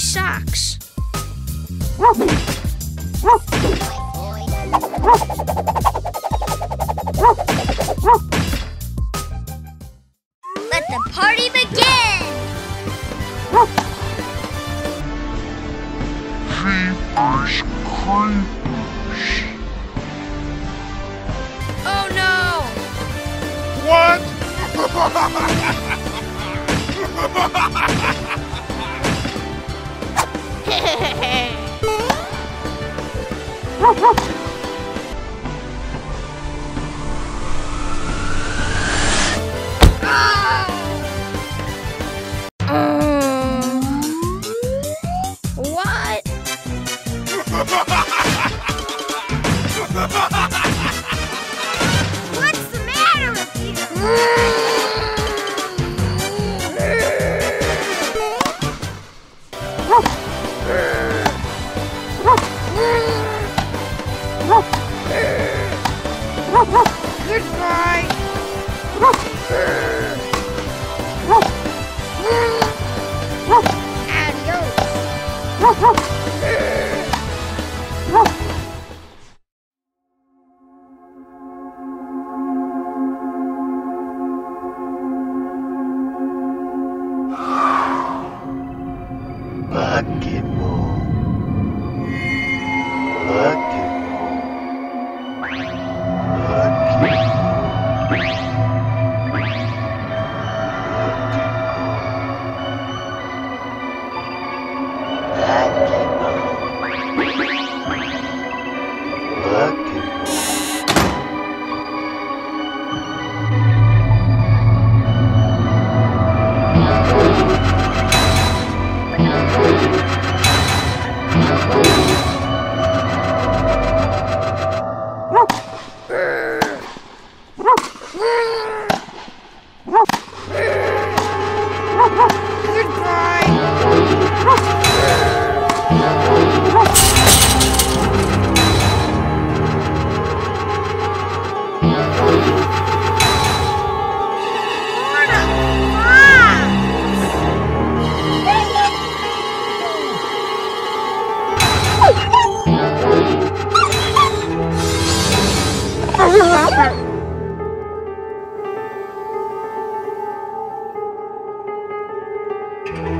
socks. Let the party begin! Creepers, creepers. Oh no! What? What's the matter with you? Goodbye. Adios. Bucket ball. Bucket ball. Bucket ball. Bucket ball. Bucket. Thank you. Thank you. Bakemon. Goodbye.